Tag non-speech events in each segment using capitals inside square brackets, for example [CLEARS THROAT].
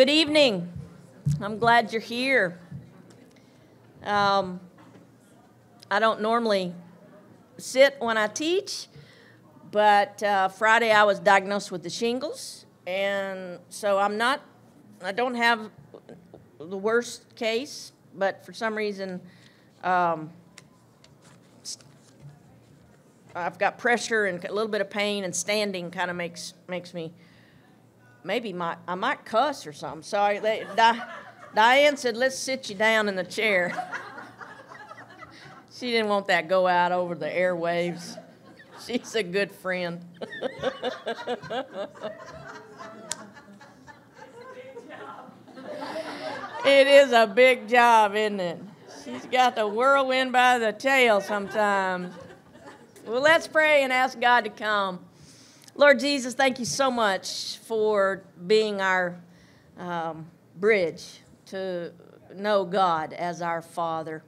Good evening. I'm glad you're here. Um, I don't normally sit when I teach, but uh, Friday I was diagnosed with the shingles, and so I'm not, I don't have the worst case, but for some reason, um, I've got pressure and a little bit of pain, and standing kind of makes makes me maybe I might cuss or something. Sorry, they, Di, Diane said, "Let's sit you down in the chair." she didn't want that go out over the airwaves. She's a good friend. it is a big job, isn't it? She's got the whirlwind by the tail sometimes. Well, let's pray and ask God to come. Lord Jesus, thank you so much for being our um, bridge to know God as our Father.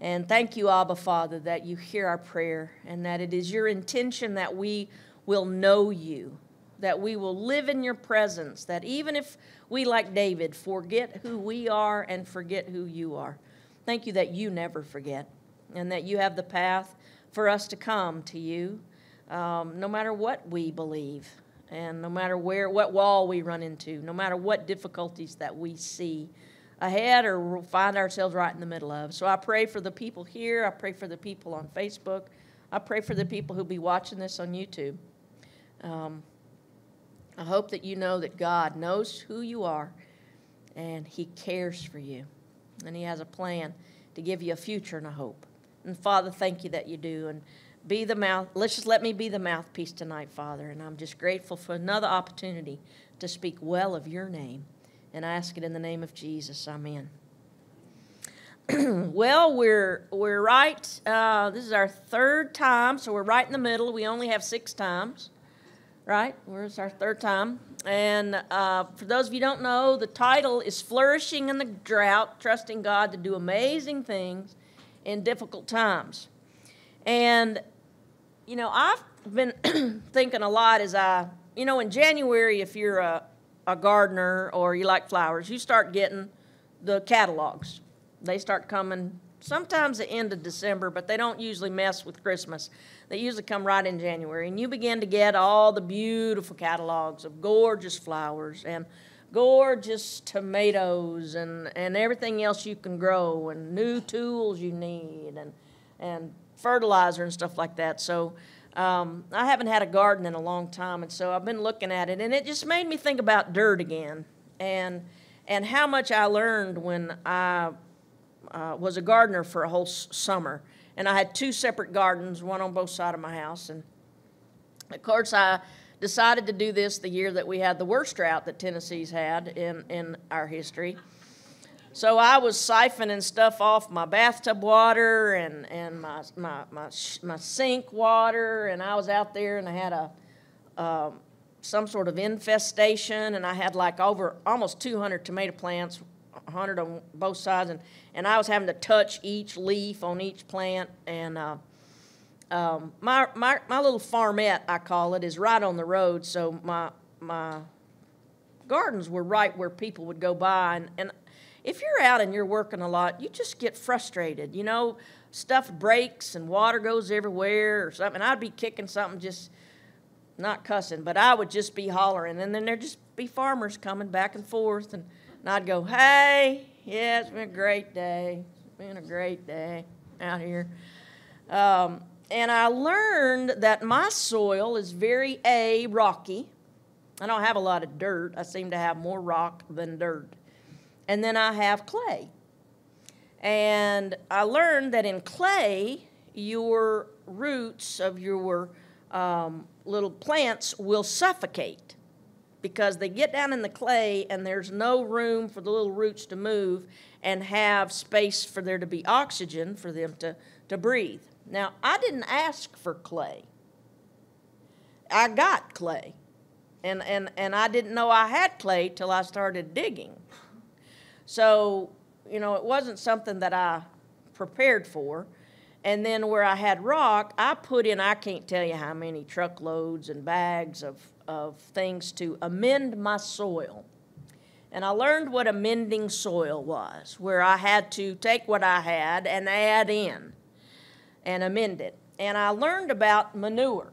And thank you, Abba Father, that you hear our prayer and that it is your intention that we will know you, that we will live in your presence, that even if we, like David, forget who we are and forget who you are, thank you that you never forget and that you have the path for us to come to you um, no matter what we believe and no matter where what wall we run into no matter what difficulties that we see ahead or find ourselves right in the middle of. So i pray for the people here. I pray for the people on facebook. I pray for the people who'll be watching this on youtube. Um, i hope that you know that god knows who you are and he cares for you. And he has a plan to give you a future and a hope. And father thank you that you do. And be the mouth. Let's just let me be the mouthpiece tonight, Father. And I'm just grateful for another opportunity to speak well of your name. And I ask it in the name of Jesus. Amen. [CLEARS THROAT] well, we're we're right. Uh, this is our third time, so we're right in the middle. We only have six times, right? Where's our third time? And uh, for those of you don't know, the title is "Flourishing in the Drought: Trusting God to Do Amazing Things in Difficult Times." And you know, I've been [CLEARS THROAT] thinking a lot as I, you know, in January, if you're a, a gardener or you like flowers, you start getting the catalogs. They start coming sometimes the end of December, but they don't usually mess with Christmas. They usually come right in January. And you begin to get all the beautiful catalogs of gorgeous flowers and gorgeous tomatoes and, and everything else you can grow and new tools you need and, and fertilizer and stuff like that. So um, I haven't had a garden in a long time, and so I've been looking at it, and it just made me think about dirt again, and and how much I learned when I uh, was a gardener for a whole summer, and I had two separate gardens, one on both sides of my house, and of course I decided to do this the year that we had the worst drought that Tennessee's had in in our history. So I was siphoning stuff off my bathtub water and, and my, my, my, my sink water, and I was out there and I had a um, some sort of infestation, and I had like over almost 200 tomato plants, 100 on both sides, and, and I was having to touch each leaf on each plant. And uh, um, my, my, my little farmette, I call it, is right on the road, so my, my gardens were right where people would go by, and, and if you're out and you're working a lot, you just get frustrated. You know, stuff breaks and water goes everywhere or something. I'd be kicking something just not cussing, but I would just be hollering. And then there'd just be farmers coming back and forth. And, and I'd go, hey, yeah, it's been a great day. It's been a great day out here. Um, and I learned that my soil is very A, rocky. I don't have a lot of dirt. I seem to have more rock than dirt and then I have clay. And I learned that in clay, your roots of your um, little plants will suffocate because they get down in the clay and there's no room for the little roots to move and have space for there to be oxygen for them to, to breathe. Now, I didn't ask for clay. I got clay. And, and, and I didn't know I had clay till I started digging. So, you know, it wasn't something that I prepared for. And then where I had rock, I put in, I can't tell you how many truckloads and bags of, of things to amend my soil. And I learned what amending soil was, where I had to take what I had and add in and amend it. And I learned about manure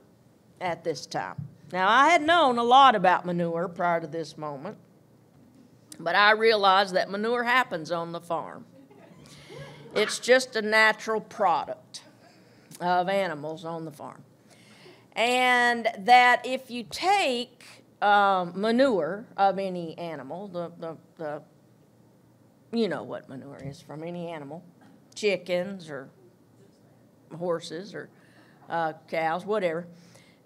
at this time. Now, I had known a lot about manure prior to this moment, but I realize that manure happens on the farm. It's just a natural product of animals on the farm. And that if you take um, manure of any animal, the, the, the, you know what manure is from any animal, chickens or horses or uh, cows, whatever.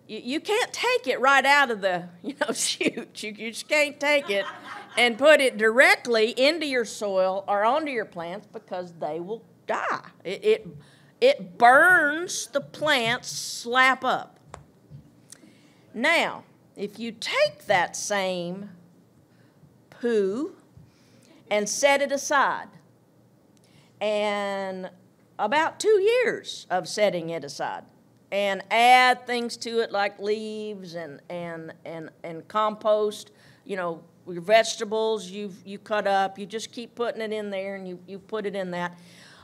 You, you can't take it right out of the, [LAUGHS] you know, chute. You, you just can't take it and put it directly into your soil or onto your plants because they will die. It, it, it burns the plants slap up. Now, if you take that same poo and set it aside, and about two years of setting it aside, and add things to it like leaves and, and, and, and compost, you know, your vegetables you you cut up, you just keep putting it in there and you, you put it in that.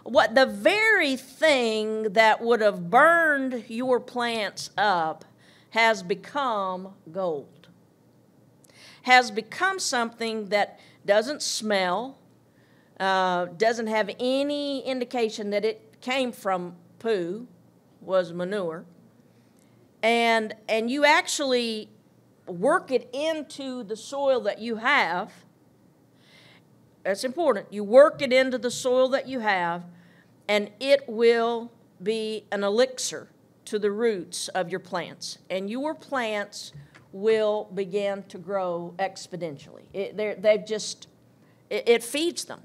What the very thing that would have burned your plants up has become gold, has become something that doesn't smell, uh, doesn't have any indication that it came from poo, was manure, and and you actually work it into the soil that you have. That's important. You work it into the soil that you have, and it will be an elixir to the roots of your plants. And your plants will begin to grow exponentially. It, they've just, it, it feeds them.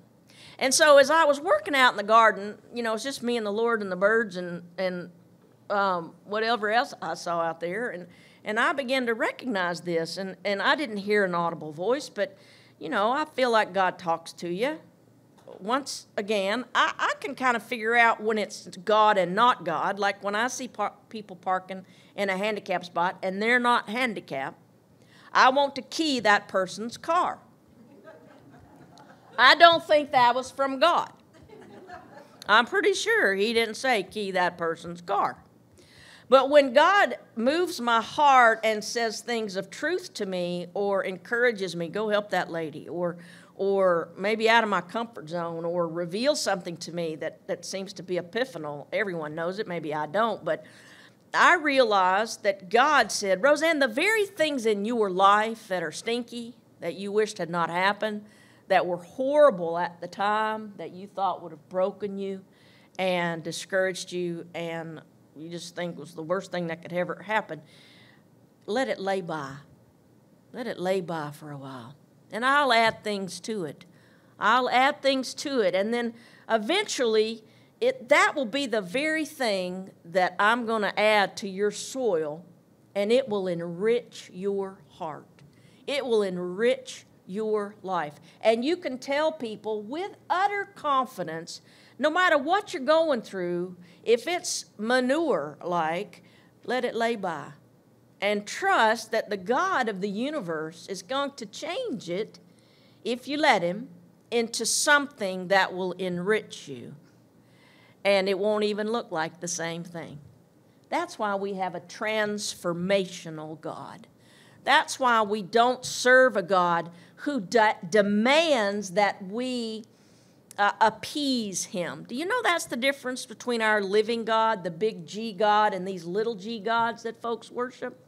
And so as I was working out in the garden, you know, it's just me and the Lord and the birds and, and um, whatever else I saw out there. And, and I began to recognize this. And, and I didn't hear an audible voice, but, you know, I feel like God talks to you once again, I, I can kind of figure out when it's God and not God. Like when I see par- people parking in a handicap spot and they're not handicapped, I want to key that person's car. I don't think that was from God. I'm pretty sure he didn't say key that person's car. But when God moves my heart and says things of truth to me or encourages me, go help that lady, or or maybe out of my comfort zone or reveal something to me that, that seems to be epiphanal. Everyone knows it, maybe I don't, but I realized that God said, RoseAnne, the very things in your life that are stinky, that you wished had not happened, that were horrible at the time, that you thought would have broken you and discouraged you, and you just think was the worst thing that could ever happen, let it lay by. Let it lay by for a while and I'll add things to it. I'll add things to it. And then eventually, it, that will be the very thing that I'm going to add to your soil, and it will enrich your heart. It will enrich your life. And you can tell people with utter confidence, no matter what you're going through, if it's manure like, let it lay by and trust that the God of the universe is going to change it, if you let Him, into something that will enrich you. And it won't even look like the same thing. That's why we have a transformational God. That's why we don't serve a God who de- demands that we uh, appease him. Do you know that's the difference between our living God, the big G God, and these little g gods that folks worship?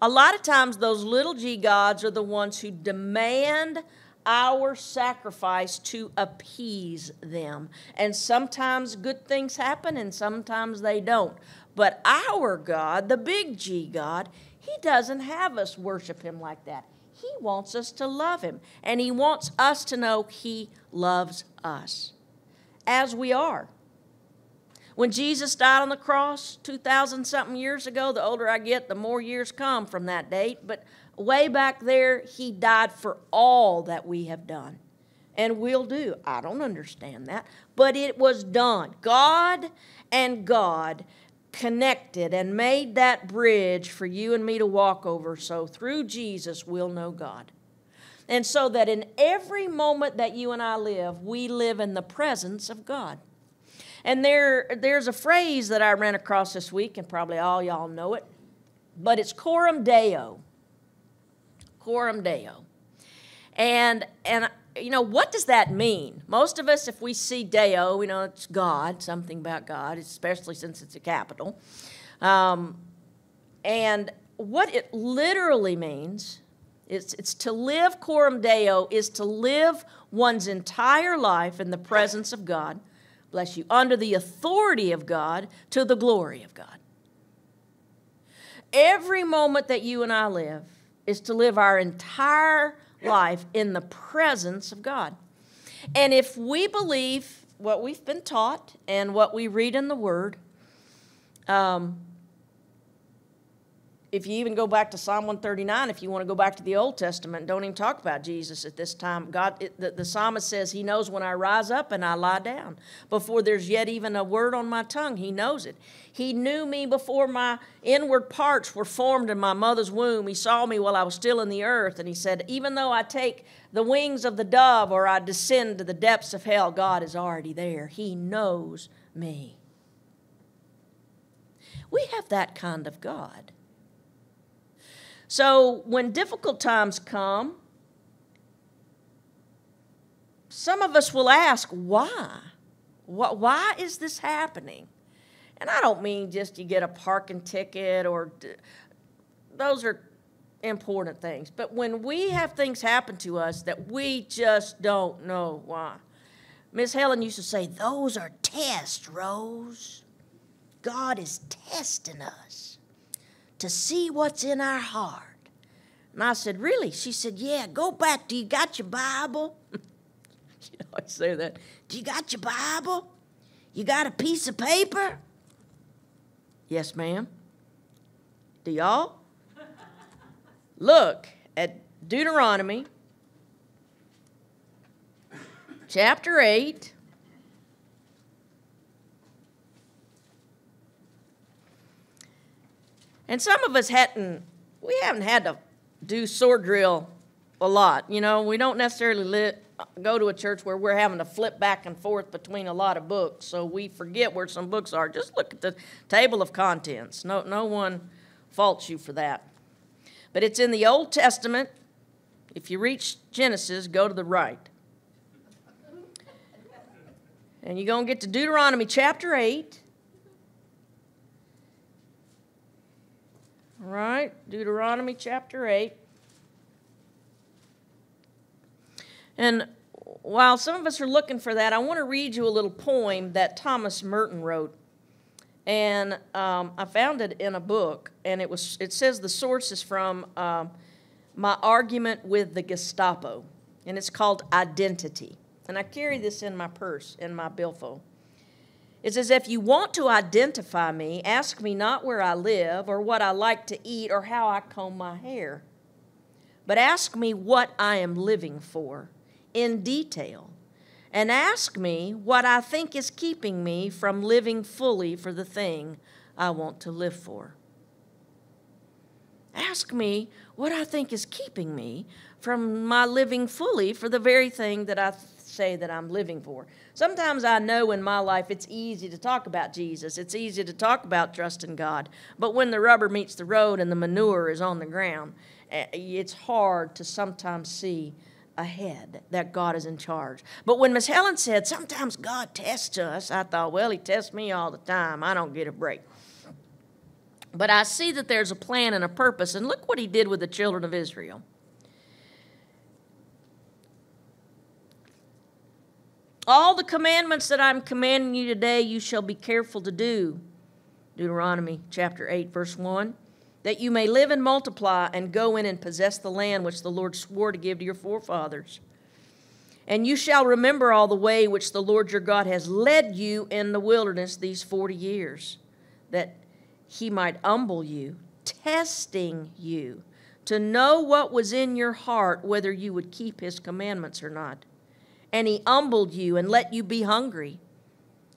A lot of times, those little g gods are the ones who demand our sacrifice to appease them. And sometimes good things happen and sometimes they don't. But our God, the big G God, He doesn't have us worship Him like that. He wants us to love Him, and He wants us to know He loves us as we are. When Jesus died on the cross 2,000 something years ago, the older I get, the more years come from that date. But way back there, he died for all that we have done and will do. I don't understand that, but it was done. God and God connected and made that bridge for you and me to walk over so through Jesus we'll know God. And so that in every moment that you and I live, we live in the presence of God. And there, there's a phrase that I ran across this week, and probably all y'all know it, but it's coram deo. Coram deo. And, and you know, what does that mean? Most of us, if we see deo, we know it's God, something about God, especially since it's a capital. Um, and what it literally means is it's to live coram deo is to live one's entire life in the presence of God bless you, under the authority of God to the glory of God. Every moment that you and I live is to live our entire life in the presence of God. And if we believe what we've been taught and what we read in the Word, um, if you even go back to Psalm 139, if you want to go back to the Old Testament, don't even talk about Jesus at this time. God, it, the, the psalmist says, He knows when I rise up and I lie down. Before there's yet even a word on my tongue, He knows it. He knew me before my inward parts were formed in my mother's womb. He saw me while I was still in the earth. And He said, Even though I take the wings of the dove or I descend to the depths of hell, God is already there. He knows me. We have that kind of God. So when difficult times come, some of us will ask, why? Why is this happening? And I don't mean just you get a parking ticket or those are important things. But when we have things happen to us that we just don't know why. Miss Helen used to say, Those are tests, Rose. God is testing us to see what's in our heart. And I said, Really? She said, Yeah, go back. Do you got your Bible? you know, I say that. Do you got your Bible? You got a piece of paper? Yes, ma'am. Do y'all? [LAUGHS] Look at Deuteronomy chapter 8. And some of us hadn't, we haven't had to do sword drill a lot. You know, we don't necessarily lit, go to a church where we're having to flip back and forth between a lot of books, so we forget where some books are. Just look at the table of contents. No, no one faults you for that. But it's in the Old Testament. If you reach Genesis, go to the right. And you're going to get to Deuteronomy chapter 8. Right, Deuteronomy chapter 8. And while some of us are looking for that, I want to read you a little poem that Thomas Merton wrote. And um, I found it in a book, and it, was, it says the source is from um, My Argument with the Gestapo, and it's called Identity. And I carry this in my purse, in my billfold. It says, If you want to identify me, ask me not where I live or what I like to eat or how I comb my hair, but ask me what I am living for in detail. And ask me what I think is keeping me from living fully for the thing I want to live for. Ask me what I think is keeping me from my living fully for the very thing that I say that I'm living for. Sometimes I know in my life it's easy to talk about Jesus, it's easy to talk about trusting God, but when the rubber meets the road and the manure is on the ground, eh, it's hard to sometimes see ahead that God is in charge. But when Miss Helen said, sometimes God tests us, I thought, well, He tests me all the time. I don't get a break. But I see that there's a plan and a purpose, and look what He did with the children of Israel. All the commandments that I'm commanding you today, you shall be careful to do. Deuteronomy chapter 8, verse 1. That you may live and multiply and go in and possess the land which the Lord swore to give to your forefathers. And you shall remember all the way which the Lord your God has led you in the wilderness these 40 years, that he might humble you, testing you, to know what was in your heart, whether you would keep his commandments or not and he humbled you and let you be hungry,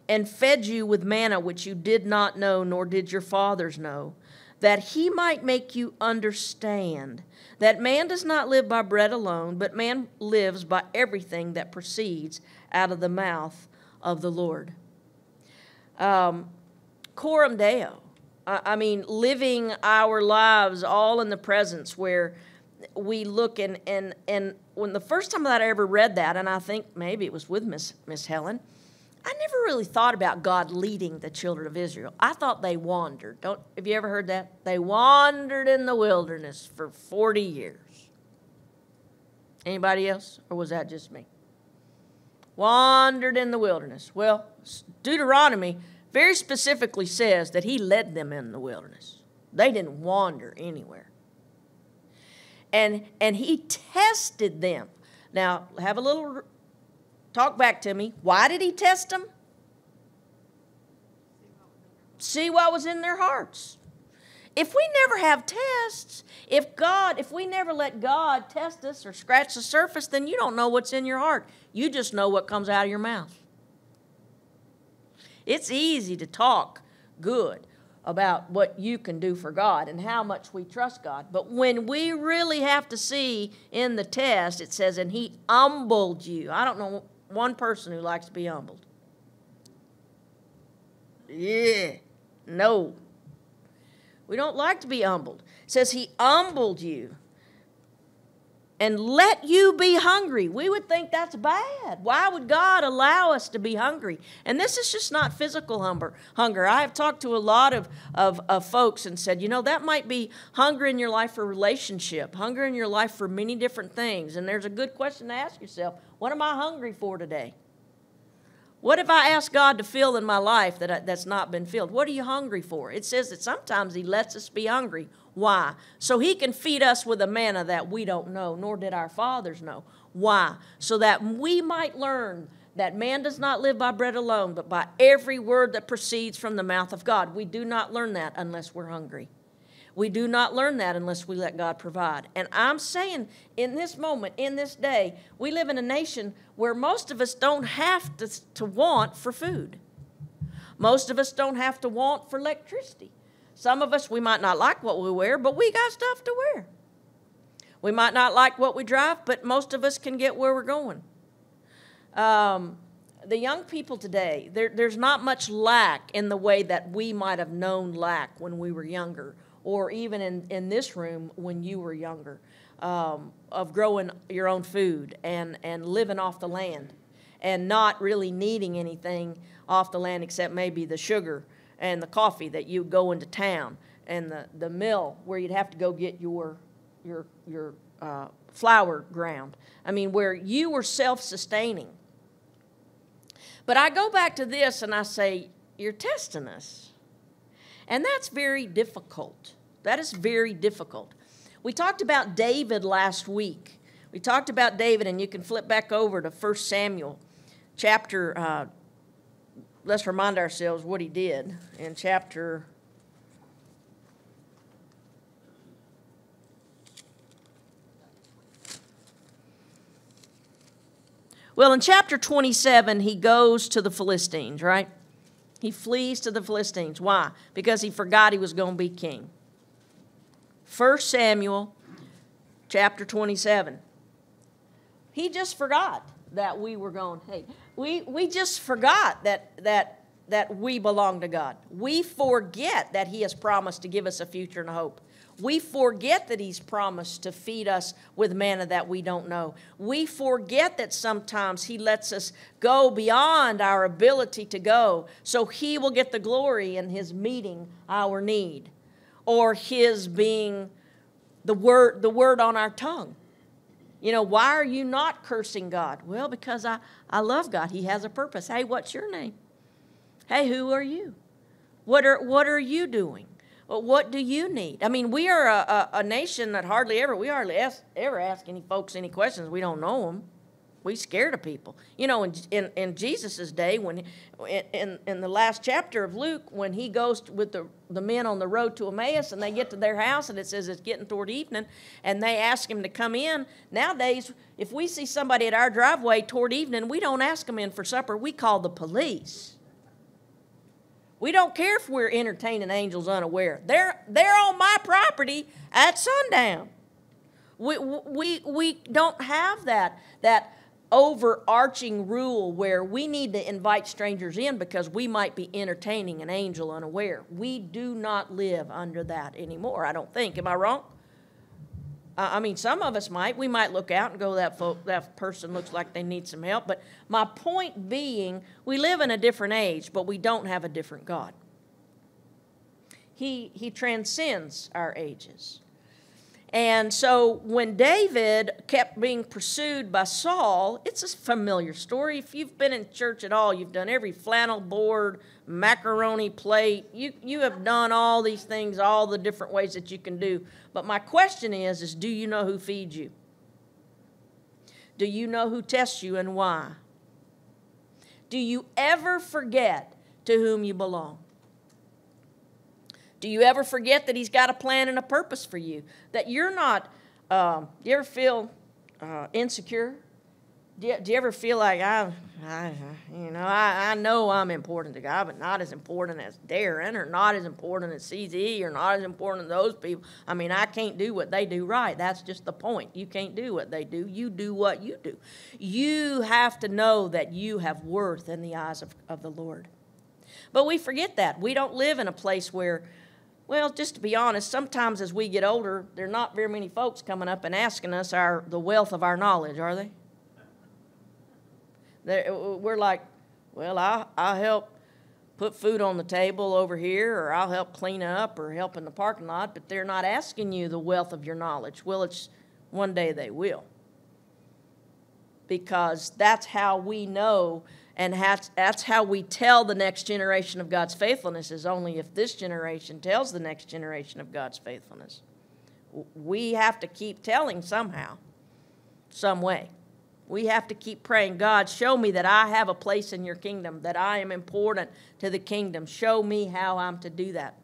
and fed you with manna which you did not know, nor did your fathers know, that he might make you understand that man does not live by bread alone, but man lives by everything that proceeds out of the mouth of the Lord. Um, coram Deo. I mean, living our lives all in the presence where we look and, and, and when the first time that I ever read that, and I think maybe it was with Miss, Miss Helen, I never really thought about God leading the children of Israel. I thought they wandered. Don't have you ever heard that? They wandered in the wilderness for 40 years. Anybody else? Or was that just me? Wandered in the wilderness. Well, Deuteronomy very specifically says that he led them in the wilderness. They didn't wander anywhere. And and he tested them. Now, have a little Talk back to me. Why did he test them? See what was in their hearts. If we never have tests, if God, if we never let God test us or scratch the surface, then you don't know what's in your heart. You just know what comes out of your mouth. It's easy to talk good about what you can do for God and how much we trust God. But when we really have to see in the test, it says, and He humbled you. I don't know one person who likes to be humbled. Yeah, no. We don't like to be humbled. It says he humbled you and let you be hungry. We would think that's bad. Why would God allow us to be hungry? And this is just not physical hunger. Hunger. I have talked to a lot of, of, of folks and said, you know, that might be hunger in your life for relationship, hunger in your life for many different things. And there's a good question to ask yourself what am I hungry for today? What have I asked God to fill in my life that I, that's not been filled? What are you hungry for? It says that sometimes He lets us be hungry. Why? So He can feed us with a manna that we don't know, nor did our fathers know. Why? So that we might learn that man does not live by bread alone, but by every word that proceeds from the mouth of God. We do not learn that unless we're hungry. We do not learn that unless we let God provide. And I'm saying in this moment, in this day, we live in a nation where most of us don't have to, to want for food. Most of us don't have to want for electricity. Some of us, we might not like what we wear, but we got stuff to wear. We might not like what we drive, but most of us can get where we're going. Um, the young people today, there, there's not much lack in the way that we might have known lack when we were younger or even in, in this room when you were younger, um, of growing your own food and, and living off the land and not really needing anything off the land except maybe the sugar and the coffee that you go into town and the, the mill where you'd have to go get your, your, your uh, flour ground. I mean, where you were self sustaining. But I go back to this and I say, You're testing us. And that's very difficult. That is very difficult. We talked about David last week. We talked about David, and you can flip back over to 1 Samuel chapter. Uh, let's remind ourselves what he did in chapter. Well, in chapter 27, he goes to the Philistines, right? He flees to the Philistines. Why? Because he forgot he was going to be king. 1 Samuel chapter 27. He just forgot that we were going, hey, we, we just forgot that, that, that we belong to God. We forget that He has promised to give us a future and a hope. We forget that He's promised to feed us with manna that we don't know. We forget that sometimes He lets us go beyond our ability to go so He will get the glory in His meeting our need or His being the word, the word on our tongue. You know, why are you not cursing God? Well, because I, I love God. He has a purpose. Hey, what's your name? Hey, who are you? What are, what are you doing? What do you need? I mean, we are a, a, a nation that hardly ever, we hardly ask, ever ask any folks any questions. We don't know them. We scared of people. You know, in, in, in Jesus' day, when in, in the last chapter of Luke, when he goes with the, the men on the road to Emmaus and they get to their house and it says it's getting toward evening and they ask him to come in. Nowadays, if we see somebody at our driveway toward evening, we don't ask them in for supper. We call the police. We don't care if we're entertaining angels unaware. They're, they're on my property at sundown. We, we, we don't have that, that overarching rule where we need to invite strangers in because we might be entertaining an angel unaware. We do not live under that anymore, I don't think. Am I wrong? I mean, some of us might. We might look out and go, that, folk, that person looks like they need some help. But my point being, we live in a different age, but we don't have a different God. He, he transcends our ages. And so when David kept being pursued by Saul, it's a familiar story. If you've been in church at all, you've done every flannel board, macaroni plate. You, you have done all these things, all the different ways that you can do. But my question is, is do you know who feeds you? Do you know who tests you and why? Do you ever forget to whom you belong? Do you ever forget that He's got a plan and a purpose for you? That you're not, um, do you ever feel uh, insecure? Do you, do you, ever feel like, I, I you know, I, I know I'm important to God, but not as important as Darren or not as important as CZ or not as important as those people? I mean, I can't do what they do right. That's just the point. You can't do what they do. You do what you do. You have to know that you have worth in the eyes of, of the Lord. But we forget that. We don't live in a place where well, just to be honest, sometimes as we get older, there are not very many folks coming up and asking us our the wealth of our knowledge, are they? They're, we're like, well, I'll, I'll help put food on the table over here, or I'll help clean up, or help in the parking lot, but they're not asking you the wealth of your knowledge. Well, it's one day they will. Because that's how we know and that's how we tell the next generation of God's faithfulness is only if this generation tells the next generation of God's faithfulness. We have to keep telling somehow, some way. We have to keep praying, God, show me that I have a place in your kingdom, that I am important to the kingdom. Show me how I'm to do that.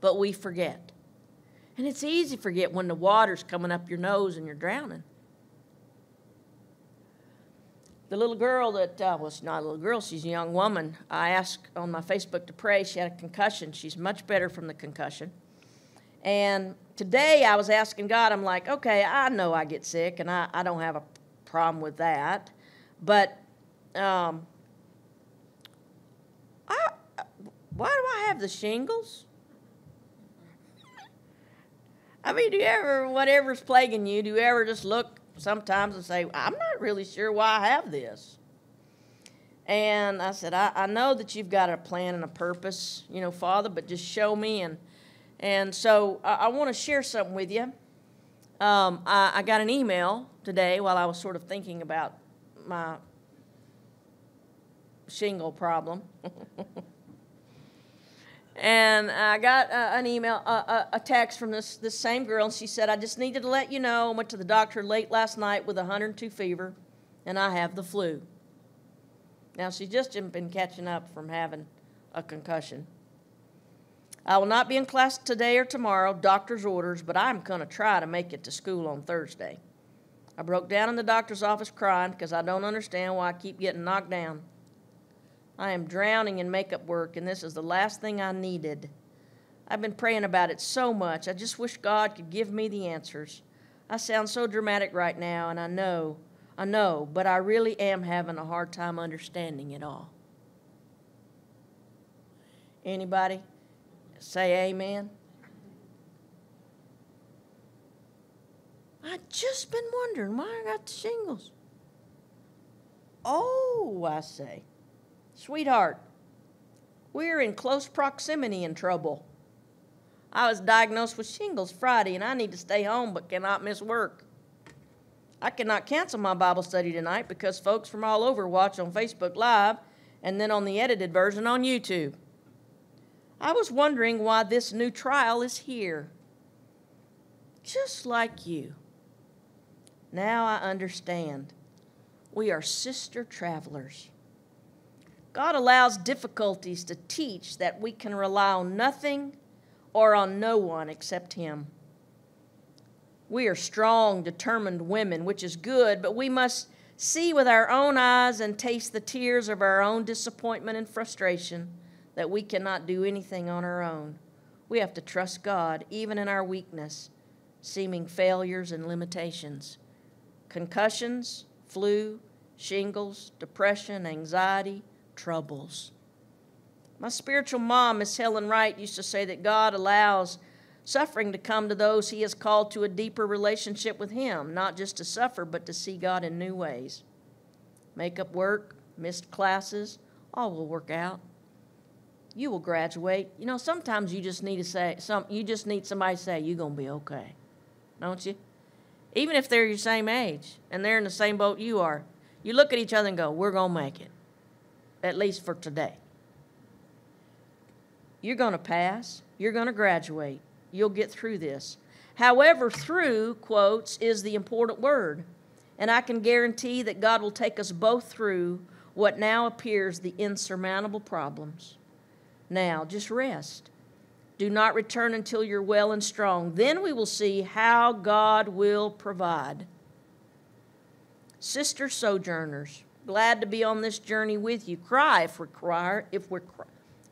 But we forget. And it's easy to forget when the water's coming up your nose and you're drowning. The little girl that, uh, well, she's not a little girl, she's a young woman. I asked on my Facebook to pray. She had a concussion. She's much better from the concussion. And today I was asking God, I'm like, okay, I know I get sick and I, I don't have a problem with that. But um, I, why do I have the shingles? I mean, do you ever, whatever's plaguing you, do you ever just look sometimes and say, I'm not really sure why I have this. And I said, I, I know that you've got a plan and a purpose, you know, Father, but just show me. And, and so I, I want to share something with you. Um, I, I got an email today while I was sort of thinking about my shingle problem. [LAUGHS] And I got uh, an email, uh, a text from this, this same girl, and she said, I just needed to let you know I went to the doctor late last night with 102 fever, and I have the flu. Now, she's just been catching up from having a concussion. I will not be in class today or tomorrow, doctor's orders, but I'm going to try to make it to school on Thursday. I broke down in the doctor's office crying because I don't understand why I keep getting knocked down. I am drowning in makeup work, and this is the last thing I needed. I've been praying about it so much. I just wish God could give me the answers. I sound so dramatic right now, and I know, I know, but I really am having a hard time understanding it all. Anybody say amen? I just been wondering why I got the shingles. Oh, I say. Sweetheart, we're in close proximity in trouble. I was diagnosed with shingles Friday and I need to stay home but cannot miss work. I cannot cancel my Bible study tonight because folks from all over watch on Facebook Live and then on the edited version on YouTube. I was wondering why this new trial is here. Just like you. Now I understand. We are sister travelers. God allows difficulties to teach that we can rely on nothing or on no one except Him. We are strong, determined women, which is good, but we must see with our own eyes and taste the tears of our own disappointment and frustration that we cannot do anything on our own. We have to trust God, even in our weakness, seeming failures and limitations. Concussions, flu, shingles, depression, anxiety, troubles. My spiritual mom, Miss Helen Wright, used to say that God allows suffering to come to those he has called to a deeper relationship with him, not just to suffer, but to see God in new ways. Makeup work, missed classes, all will work out. You will graduate. You know, sometimes you just need to say some you just need somebody to say you're gonna be okay. Don't you? Even if they're your same age and they're in the same boat you are. You look at each other and go, We're gonna make it. At least for today. You're gonna pass, you're gonna graduate You'll get through this. However, through, quotes, is the important word. And I can guarantee that God will take us both through what now appears the insurmountable problems. Now, just rest. Do not return until you're well and strong. Then we will see how God will provide. Sister sojourners, glad to be on this journey with you. Cry if required, if we're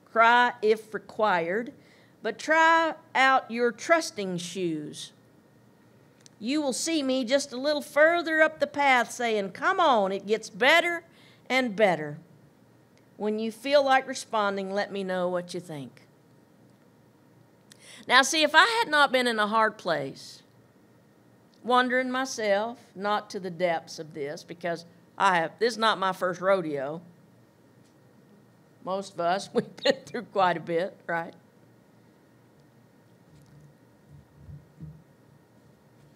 cry if required but try out your trusting shoes. You will see me just a little further up the path saying, Come on, it gets better and better. When you feel like responding, let me know what you think. Now, see, if I had not been in a hard place, wondering myself, not to the depths of this, because I have, this is not my first rodeo. Most of us, [LAUGHS] we've been through quite a bit, right?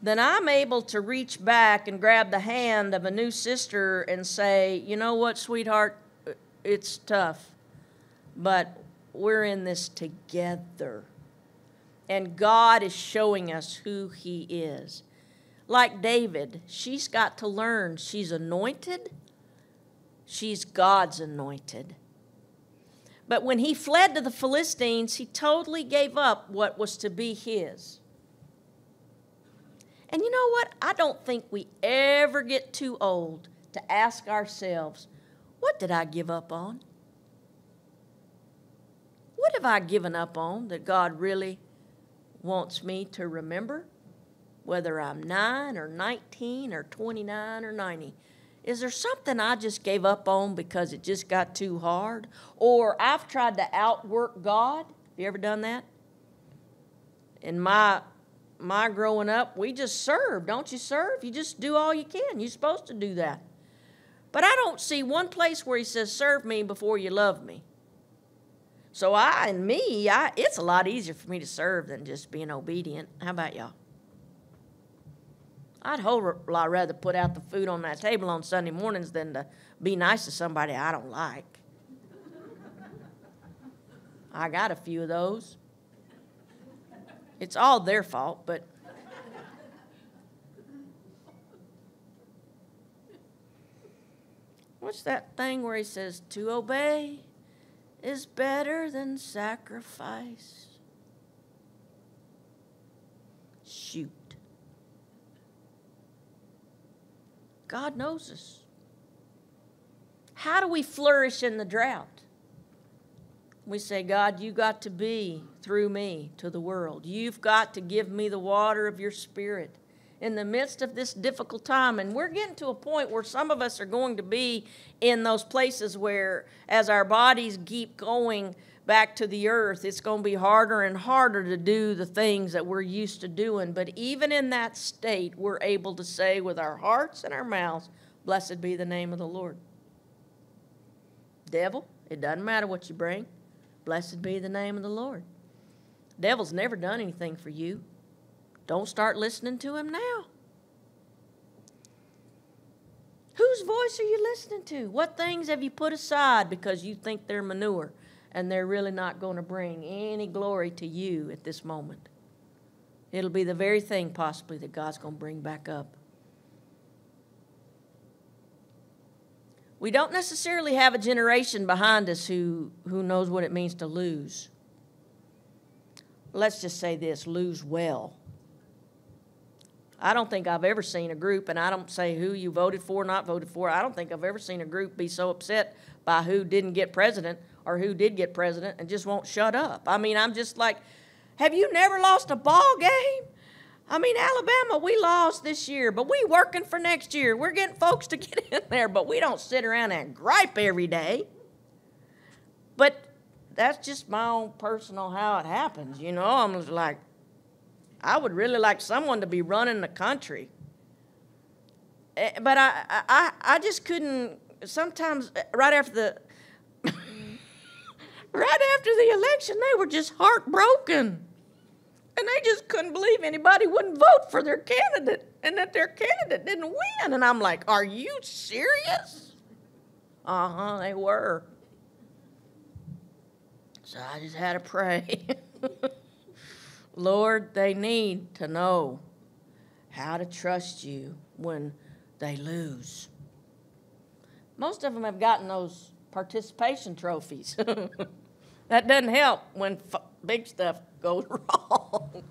then I'm able to reach back and grab the hand of a new sister and say, you know what, sweetheart, it's tough, but we're in this together. And God is showing us who He is. Like David, she's got to learn she's anointed, she's God's anointed. But when he fled to the Philistines, he totally gave up what was to be his. And you know what? I don't think we ever get too old to ask ourselves, what did I give up on? What have I given up on that God really wants me to remember? Whether I'm 9 or 19 or 29 or 90. Is there something I just gave up on because it just got too hard? Or I've tried to outwork God? Have you ever done that? In my my growing up, we just serve. Don't you serve? You just do all you can. You're supposed to do that. But I don't see one place where he says, serve me before you love me. So I and me, I, it's a lot easier for me to serve than just being obedient. How about y'all? I'd whole lot rather put out the food on that table on Sunday mornings than to be nice to somebody I don't like. I got a few of those. It's all their fault, but. What's that thing where he says, to obey is better than sacrifice? Shoot. God knows us. How do we flourish in the drought? We say, God, you got to be through me to the world. You've got to give me the water of your spirit in the midst of this difficult time. And we're getting to a point where some of us are going to be in those places where, as our bodies keep going back to the earth, it's going to be harder and harder to do the things that we're used to doing. But even in that state, we're able to say with our hearts and our mouths, Blessed be the name of the Lord. Devil, it doesn't matter what you bring. Blessed be the name of the Lord. Devil's never done anything for you. Don't start listening to him now. Whose voice are you listening to? What things have you put aside because you think they're manure and they're really not going to bring any glory to you at this moment? It'll be the very thing possibly that God's going to bring back up. We don't necessarily have a generation behind us who, who knows what it means to lose. Let's just say this lose well. I don't think I've ever seen a group, and I don't say who you voted for, not voted for. I don't think I've ever seen a group be so upset by who didn't get president or who did get president and just won't shut up. I mean, I'm just like, have you never lost a ball game? I mean, Alabama, we lost this year, but we working for next year. We're getting folks to [LAUGHS] get in there, but we don't sit around and gripe every day. But that's just my own personal how it happens, you know. I'm just like, I would really like someone to be running the country. Eh, but I, I, I just couldn't. Sometimes, eh, right after the, right after the election, they were just heartbroken, and they just couldn't believe anybody wouldn't vote for their candidate, and that their candidate didn't win. And I'm like, Are you serious? Uh huh, they were. So I just had to pray. [LAUGHS] Lord, they need to know how to trust you when they lose. Most of them have gotten those participation trophies. [LAUGHS] that doesn't help when big stuff goes [LAUGHS] wrong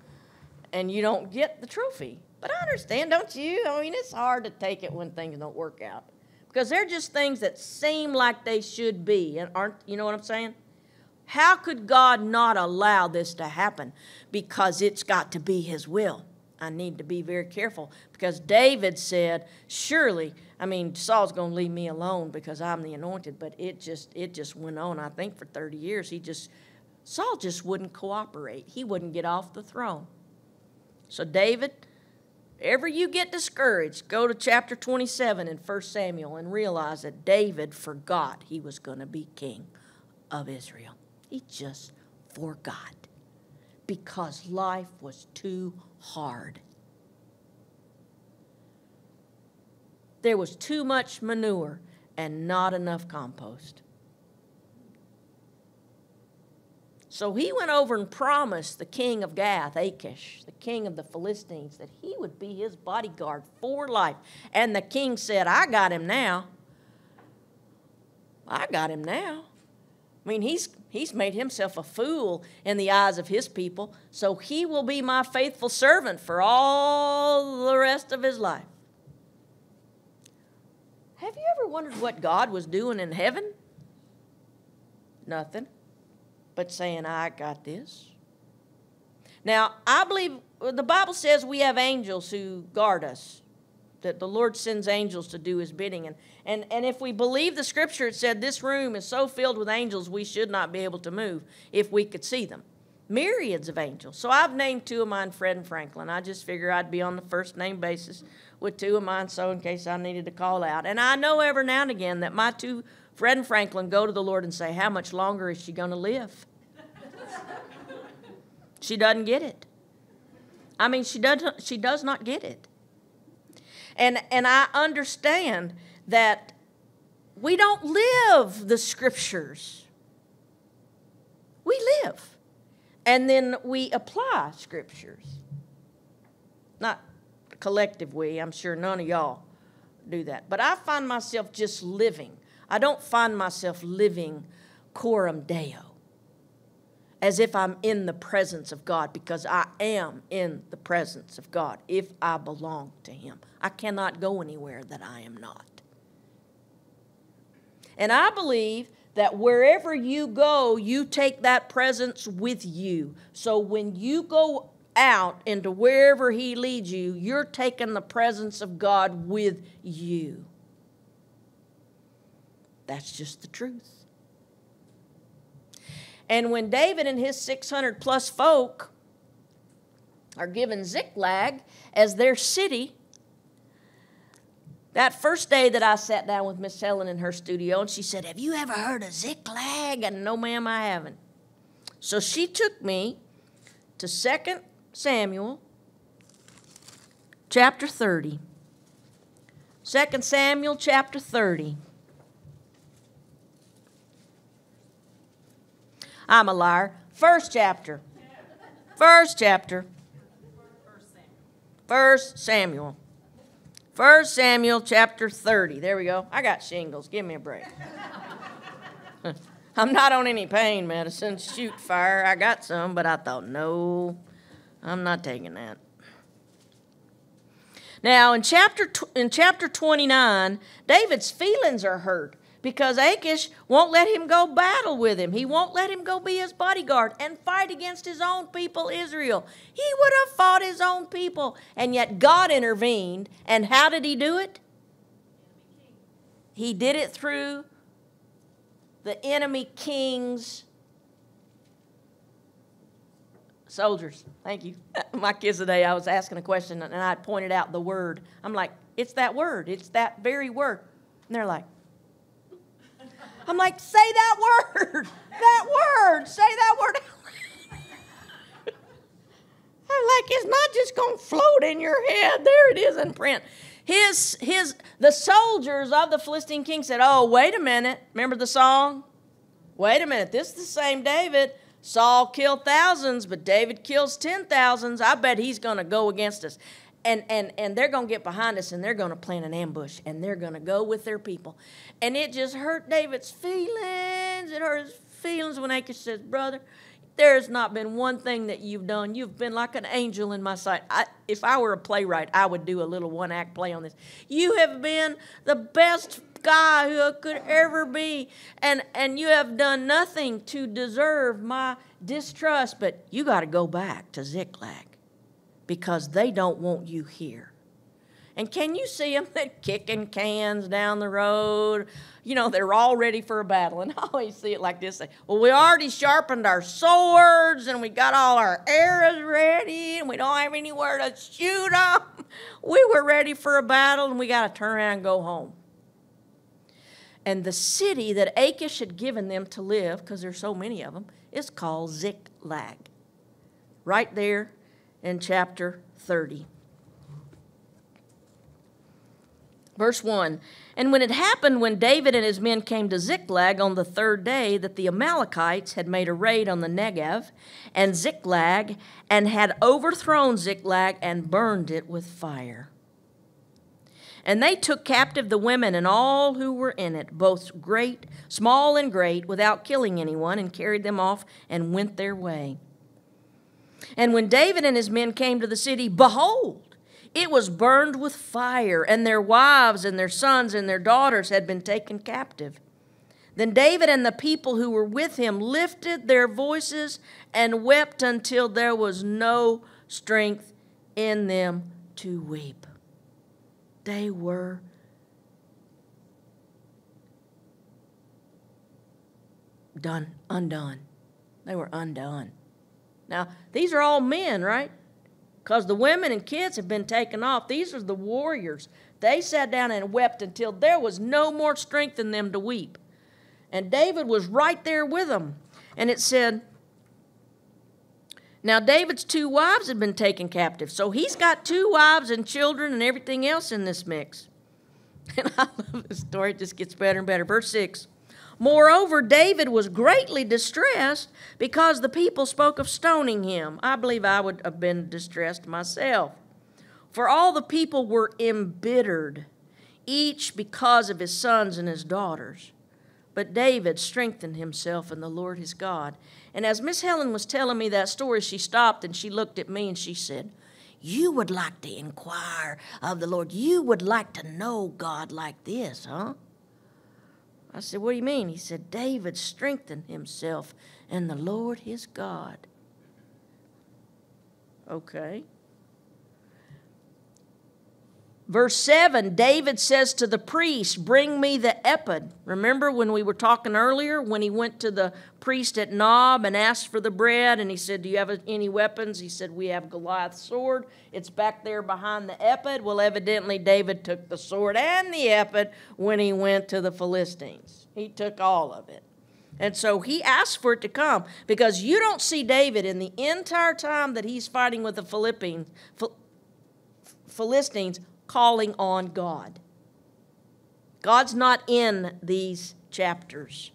and you don't get the trophy. But I understand, don't you? I mean, it's hard to take it when things don't work out because they're just things that seem like they should be and aren't, you know what I'm saying? How could God not allow this to happen? Because it's got to be His will. I need to be very careful because David said, "Surely, I mean, Saul's going to leave me alone because I'm the anointed." But it just, it just went on. I think for 30 years, he just, Saul just wouldn't cooperate. He wouldn't get off the throne. So David, ever you get discouraged, go to chapter 27 in 1 Samuel and realize that David forgot he was going to be king of Israel. He just forgot because life was too hard. There was too much manure and not enough compost. So he went over and promised the king of Gath, Achish, the king of the Philistines, that he would be his bodyguard for life. And the king said, I got him now. I got him now. I mean, he's, he's made himself a fool in the eyes of his people, so he will be my faithful servant for all the rest of his life. Have you ever wondered what God was doing in heaven? Nothing, but saying, I got this. Now, I believe the Bible says we have angels who guard us that the Lord sends angels to do his bidding. And, and, and if we believe the scripture, it said this room is so filled with angels we should not be able to move if we could see them. Myriads of angels. So I've named two of mine Fred and Franklin. I just figure I'd be on the first name basis with two of mine so in case I needed to call out. And I know every now and again that my two, Fred and Franklin, go to the Lord and say, How much longer is she going to live? [LAUGHS] she doesn't get it. I mean, she, doesn't, she does not get it. And, and I understand that we don't live the scriptures. We live. And then we apply scriptures. Not collective we, I'm sure none of y'all do that. But I find myself just living. I don't find myself living coram deo as if I'm in the presence of God because I am in the presence of God if I belong to Him. I cannot go anywhere that I am not. And I believe that wherever you go, you take that presence with you. So when you go out into wherever He leads you, you're taking the presence of God with you. That's just the truth. And when David and his 600 plus folk are given Ziklag as their city, that first day that I sat down with Miss Helen in her studio, and she said, Have you ever heard of Ziklag? And no, ma'am, I haven't. So she took me to 2 Samuel chapter 30. 2 Samuel chapter 30. I'm a liar. First chapter. First chapter. First Samuel. First Samuel chapter 30. There we go. I got shingles. Give me a break. [LAUGHS] I'm not on any pain medicine. Shoot fire. I got some, but I thought, no, I'm not taking that. Now, in chapter, in chapter 29, David's feelings are hurt because Achish won't let him go battle with him. He won't let him go be his bodyguard and fight against his own people, Israel. He would have fought his own people, and yet God intervened. And how did he do it? He did it through the enemy king's soldiers. Thank you. [LAUGHS] My kids today, I was asking a question and I pointed out the word. I'm like, it's that word. It's that very word. And they're like, I'm like, say that word. That word. Say that word. [LAUGHS] I'm like, it's not just going to float in your head. There it is in print. His, his, the soldiers of the Philistine king said, Oh, wait a minute. Remember the song? Wait a minute. This is the same David. Saul killed thousands, but David kills ten thousands. I bet he's going to go against us. And, and, and they're going to get behind us and they're going to plan an ambush and they're going to go with their people. And it just hurt David's feelings. It hurt his feelings when Achish says, Brother, there's not been one thing that you've done. You've been like an angel in my sight. I, if I were a playwright, I would do a little one act play on this. You have been the best guy who could ever be, and, and you have done nothing to deserve my distrust, but you got to go back to Ziklag because they don't want you here. And can you see them? [LAUGHS] They're kicking cans down the road. You know, they're all ready for a battle. And [LAUGHS] I always see it like this. Well, we already sharpened our swords and we got all our arrows ready and we don't have anywhere to shoot them. [LAUGHS] We were ready for a battle and we got to turn around and go home. And the city that Achish had given them to live, because there's so many of them, is called Ziklag. Right there in chapter 30. Verse 1 And when it happened when David and his men came to Ziklag on the third day that the Amalekites had made a raid on the Negev and Ziklag and had overthrown Ziklag and burned it with fire. And they took captive the women and all who were in it, both great, small, and great, without killing anyone, and carried them off and went their way. And when David and his men came to the city, behold, it was burned with fire, and their wives and their sons and their daughters had been taken captive. Then David and the people who were with him lifted their voices and wept until there was no strength in them to weep. They were done, undone. They were undone. Now, these are all men, right? Because the women and kids have been taken off. These are the warriors. They sat down and wept until there was no more strength in them to weep. And David was right there with them. And it said, now, David's two wives had been taken captive, so he's got two wives and children and everything else in this mix. [LAUGHS] And I love this story, it just gets better and better. Verse 6 Moreover, David was greatly distressed because the people spoke of stoning him. I believe I would have been distressed myself. For all the people were embittered, each because of his sons and his daughters. But David strengthened himself in the Lord his God. And as Miss Helen was telling me that story, she stopped and she looked at me and she said, You would like to inquire of the Lord. You would like to know God like this, huh? I said, What do you mean? He said, David strengthened himself in the Lord his God. Okay. Verse 7 David says to the priest, Bring me the ephod. Remember when we were talking earlier when he went to the priest at Nob and asked for the bread and he said, Do you have any weapons? He said, We have Goliath's sword. It's back there behind the ephod. Well, evidently, David took the sword and the ephod when he went to the Philistines. He took all of it. And so he asked for it to come because you don't see David in the entire time that he's fighting with the Philippians, Philistines calling on God. God's not in these chapters.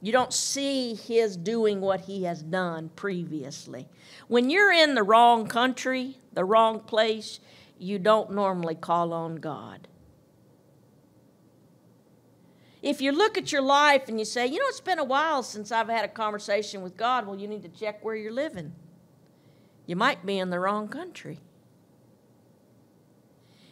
You don't see his doing what he has done previously. When you're in the wrong country, the wrong place, you don't normally call on God. If you look at your life and you say, you know, it's been a while since I've had a conversation with God, well, you need to check where you're living. You might be in the wrong country.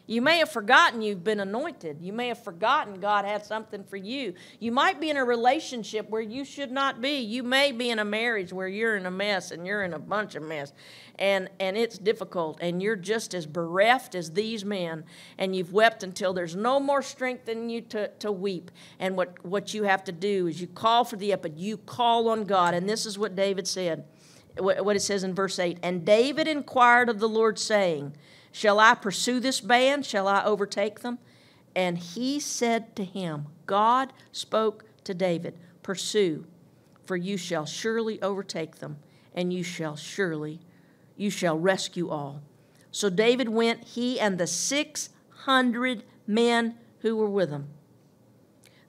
You may have forgotten you've been anointed. You may have forgotten God had something for you. You might be in a relationship where you should not be. You may be in a marriage where you're in a mess and you're in a bunch of mess. And, and it's difficult. And you're just as bereft as these men. And you've wept until there's no more strength in you to, to weep. And what, what you have to do is you call for the but you call on God. And this is what David said, what it says in verse 8. And David inquired of the Lord, saying, Shall I pursue this band? Shall I overtake them? And he said to him, God spoke to David, Pursue, for you shall surely overtake them, and you shall surely, you shall rescue all. So David went, he and the 600 men who were with him.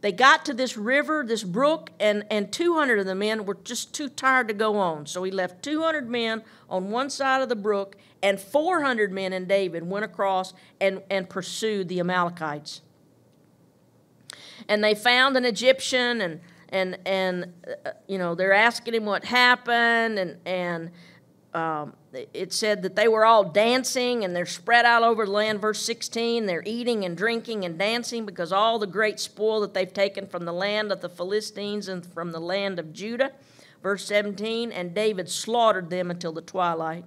They got to this river, this brook, and, and 200 of the men were just too tired to go on. So he left 200 men on one side of the brook, and 400 men and David went across and, and pursued the Amalekites. And they found an Egyptian, and, and, and uh, you know, they're asking him what happened, and, and um, it said that they were all dancing and they're spread out over the land. Verse 16, they're eating and drinking and dancing because all the great spoil that they've taken from the land of the Philistines and from the land of Judah. Verse 17, and David slaughtered them until the twilight.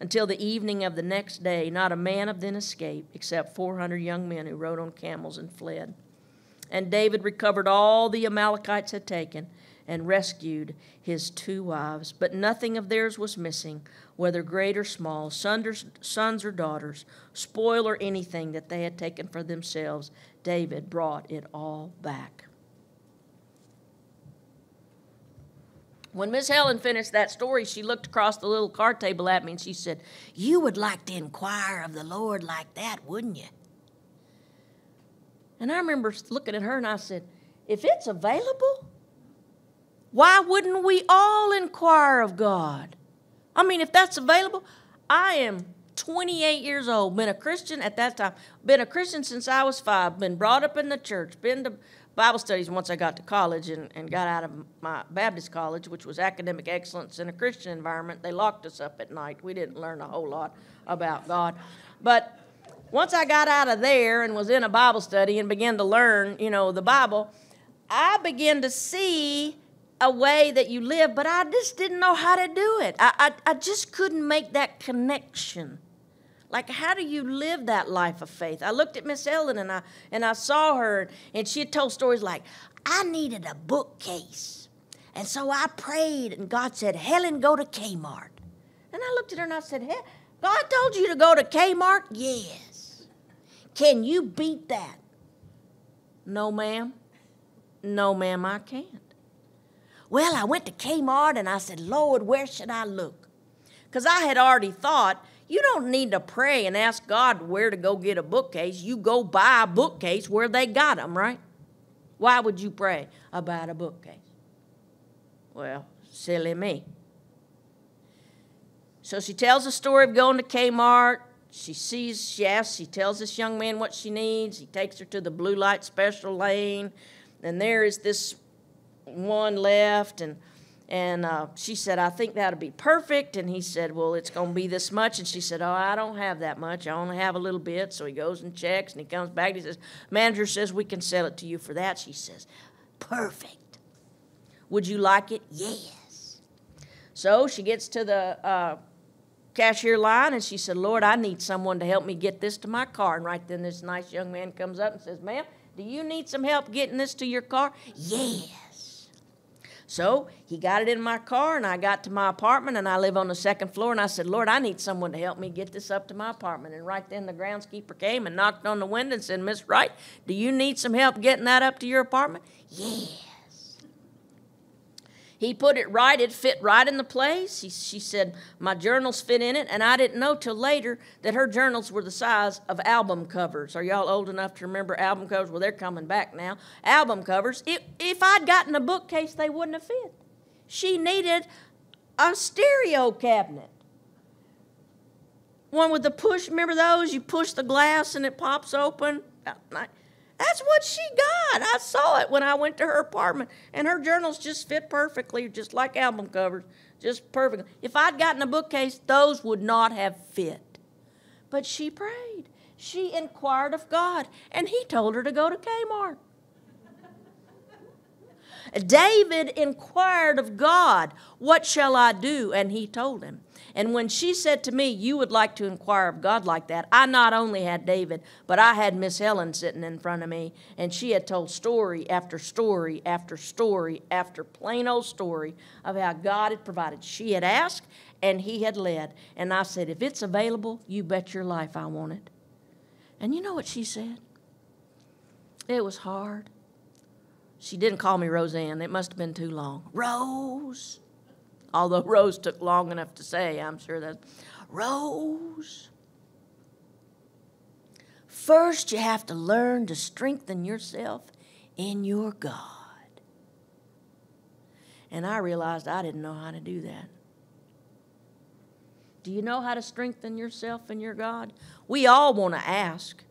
Until the evening of the next day, not a man of them escaped, except 400 young men who rode on camels and fled. And David recovered all the Amalekites had taken and rescued his two wives. But nothing of theirs was missing, whether great or small, sons or daughters, spoil or anything that they had taken for themselves. David brought it all back. When Miss Helen finished that story, she looked across the little card table at me and she said, You would like to inquire of the Lord like that, wouldn't you? And I remember looking at her and I said, If it's available, why wouldn't we all inquire of God? I mean, if that's available, I am 28 years old, been a Christian at that time, been a Christian since I was five, been brought up in the church, been to Bible studies once I got to college and, and got out of my Baptist college, which was academic excellence in a Christian environment. They locked us up at night. We didn't learn a whole lot about God. But once I got out of there and was in a Bible study and began to learn, you know, the Bible, I began to see a way that you live, but I just didn't know how to do it. I, I, I just couldn't make that connection. Like, how do you live that life of faith? I looked at Miss Ellen and I and I saw her, and she had told stories like, I needed a bookcase. And so I prayed, and God said, Helen, go to Kmart. And I looked at her and I said, hey, God told you to go to Kmart? Yes. Can you beat that? No, ma'am. No, ma'am, I can't. Well, I went to Kmart and I said, Lord, where should I look? Because I had already thought, you don't need to pray and ask God where to go get a bookcase. You go buy a bookcase where they got them, right? Why would you pray about a bookcase? Well, silly me. So she tells the story of going to Kmart. She sees, she asks, she tells this young man what she needs. He takes her to the blue light special lane. And there is this one left and and uh, she said, I think that'll be perfect. And he said, Well, it's going to be this much. And she said, Oh, I don't have that much. I only have a little bit. So he goes and checks and he comes back and he says, Manager says we can sell it to you for that. She says, Perfect. Would you like it? Yes. So she gets to the uh, cashier line and she said, Lord, I need someone to help me get this to my car. And right then this nice young man comes up and says, Ma'am, do you need some help getting this to your car? Yes. So he got it in my car, and I got to my apartment, and I live on the second floor. And I said, Lord, I need someone to help me get this up to my apartment. And right then the groundskeeper came and knocked on the window and said, Miss Wright, do you need some help getting that up to your apartment? Yeah. He put it right, it fit right in the place. He, she said, My journals fit in it, and I didn't know till later that her journals were the size of album covers. Are y'all old enough to remember album covers? Well, they're coming back now. Album covers. If, if I'd gotten a bookcase, they wouldn't have fit. She needed a stereo cabinet. One with the push, remember those? You push the glass and it pops open. That's what she got. I saw it when I went to her apartment, and her journals just fit perfectly, just like album covers, just perfect. If I'd gotten a bookcase, those would not have fit. But she prayed. She inquired of God, and he told her to go to Kmart. [LAUGHS] David inquired of God, What shall I do? And he told him. And when she said to me, You would like to inquire of God like that, I not only had David, but I had Miss Helen sitting in front of me, and she had told story after story after story after plain old story of how God had provided. She had asked, and he had led. And I said, If it's available, you bet your life I want it. And you know what she said? It was hard. She didn't call me RoseAnne. It must have been too long. Rose. Although Rose took long enough to say, I'm sure that. Rose. First, you have to learn to strengthen yourself in your God. And I realized I didn't know how to do that. Do you know how to strengthen yourself in your God? We all want to ask,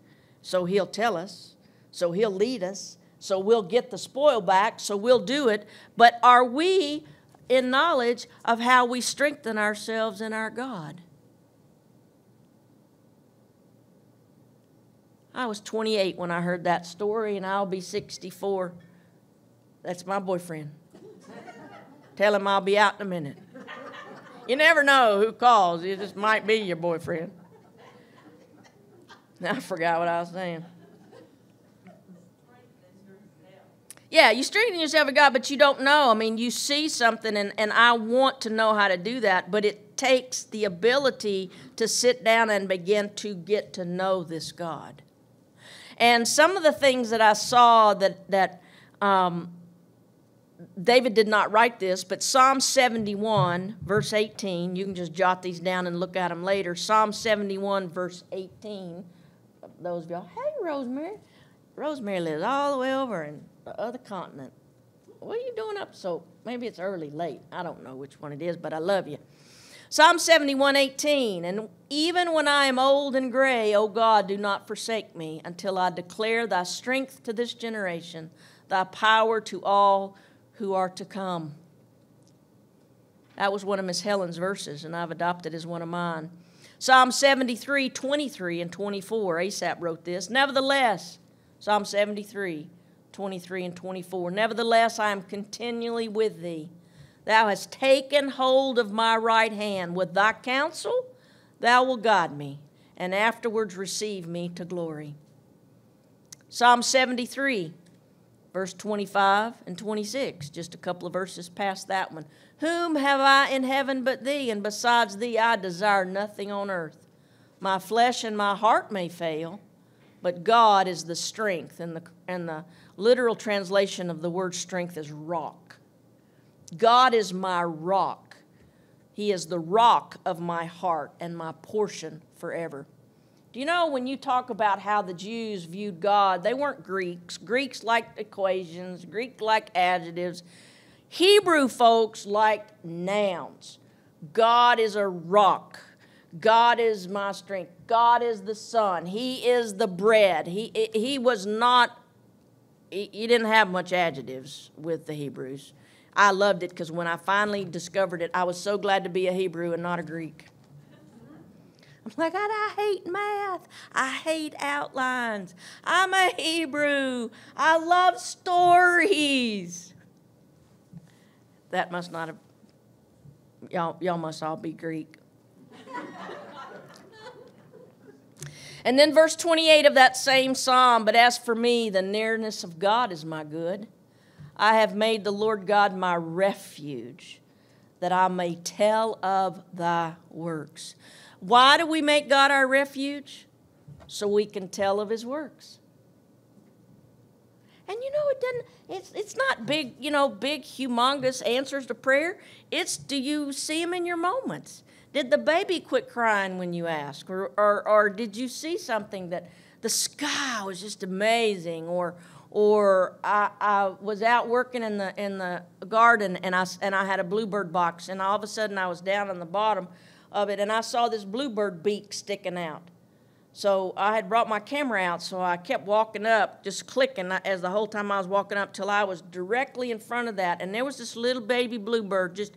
so He'll tell us, so He'll lead us, so we'll get the spoil back, so we'll do it. But are we in knowledge of how we strengthen ourselves in our God? I was 28 when I heard that story, and I'll be 64. That's my boyfriend. Tell him I'll be out in a minute. You never know who calls. It just might be your boyfriend. [LAUGHS] I forgot what I was saying. Yeah, you strengthen yourself in God, but you don't know. I mean, you see something, and, and I want to know how to do that, but it takes the ability to sit down and begin to get to know this God. And some of the things that I saw that, that um, David did not write this, but Psalm 71, verse 18, you can just jot these down and look at them later. Psalm 71, verse 18. Those of y'all, hey, Rosemary. Rosemary lives all the way over in the other continent. What are you doing up so? Maybe it's early, late. I don't know which one it is, but I love you. Psalm 71, 18. And even when I am old and gray, O God, do not forsake me until I declare thy strength to this generation, thy power to all who are to come. That was one of Miss Helen's verses, and I've adopted as one of mine. Psalm 73, 23 and 24. Asaph wrote this. Nevertheless, Psalm 73, 23 and 24. Nevertheless, I am continually with thee. Thou hast taken hold of my right hand. With thy counsel, thou wilt guide me, and afterwards receive me to glory. Psalm 73, verse 25 and 26, just a couple of verses past that one. Whom have I in heaven but thee, and besides thee I desire nothing on earth. My flesh and my heart may fail, but God is the strength, and the, and the literal translation of the word strength is rock. God is my rock. He is the rock of my heart and my portion forever. Do you know when you talk about how the Jews viewed God, they weren't Greeks. Greeks liked equations, Greek liked adjectives. Hebrew folks liked nouns. God is a rock. God is my strength. God is the sun. He is the bread. He, he was not, he, didn't have much adjectives with the Hebrews. I loved it because when I finally discovered it, I was so glad to be a Hebrew and not a Greek. I'm like, I, I hate math. I hate outlines. I'm a Hebrew. I love stories. That must not have, y'all, y'all must all be Greek. [LAUGHS] and then verse 28 of that same psalm, but as for me, the nearness of God is my good. I have made the Lord God my refuge, that I may tell of thy works. Why do we make God our refuge? So we can tell of his works. And you know, it doesn't, it's, it's not big, you know, big, humongous answers to prayer. It's do you see him in your moments? Did the baby quit crying when you asked? Or, or, or did you see something that the sky was just amazing? Or, or I, I was out working in the, in the garden and I, and I had a bluebird box, and all of a sudden I was down on the bottom of it, and I saw this bluebird beak sticking out. So I had brought my camera out, so I kept walking up, just clicking uh, as the whole time I was walking up till I was directly in front of that, and there was this little baby bluebird just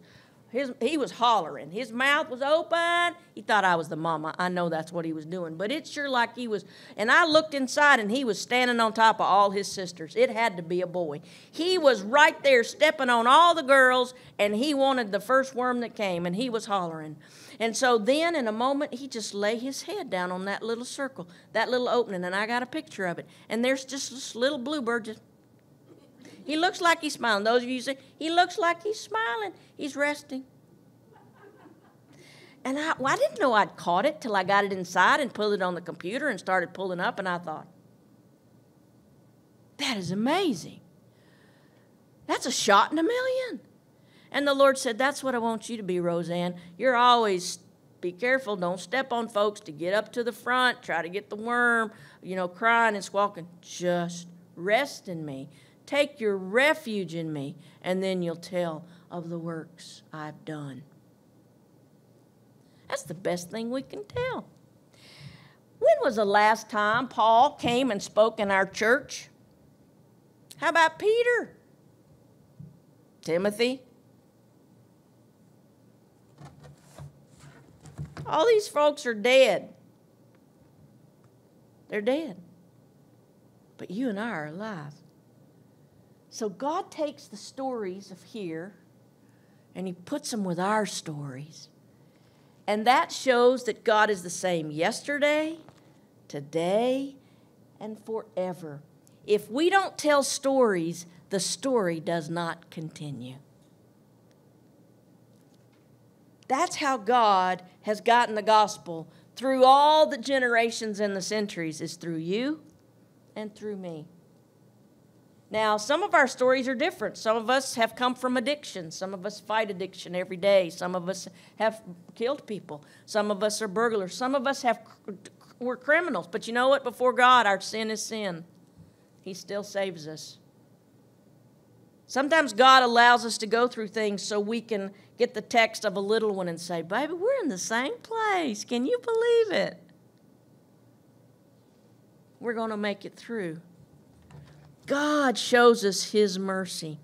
his, he was hollering. His mouth was open. He thought I was the mama. I know that's what he was doing. But it's sure like he was. And I looked inside and he was standing on top of all his sisters. It had to be a boy. He was right there stepping on all the girls and he wanted the first worm that came and he was hollering. And so then in a moment he just lay his head down on that little circle, that little opening. And I got a picture of it. And there's just this little bluebird just he looks like he's smiling. Those of you say, he looks like he's smiling. He's resting. And I, well, I didn't know I'd caught it till I got it inside and pulled it on the computer and started pulling up, and I thought, that is amazing. That's a shot in a million. And the Lord said, That's what I want you to be, RoseAnne. You're always, be careful, don't step on folks to get up to the front, try to get the worm, you know, crying and squawking. Just rest in me. Take your refuge in me, and then you'll tell of the works I've done. That's the best thing we can tell. When was the last time Paul came and spoke in our church? How about Peter? Timothy? All these folks are dead. They're dead. But you and I are alive. So God takes the stories of here and He puts them with our stories. And that shows that God is the same yesterday, today, and forever. If we don't tell stories, the story does not continue. That's how God has gotten the gospel through all the generations and the centuries, is through you and through me. Now, some of our stories are different. Some of us have come from addiction. Some of us fight addiction every day. Some of us have killed people. Some of us are burglars. Some of us have we're criminals. But you know what? Before God, our sin is sin. He still saves us. Sometimes God allows us to go through things so we can get the text of a little one and say, Baby, we're in the same place. Can you believe it? We're going to make it through. God shows us his mercy.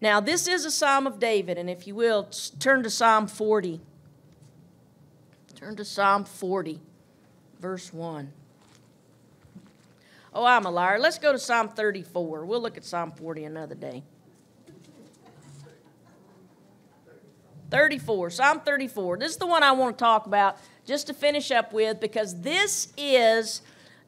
Now, this is a Psalm of David, and if you will, turn to Psalm 40. Turn to Psalm 40, verse 1. Oh, I'm a liar. Let's go to Psalm 34. We'll look at Psalm 40 another day. 34, Psalm 34. This is the one I want to talk about just to finish up with because this is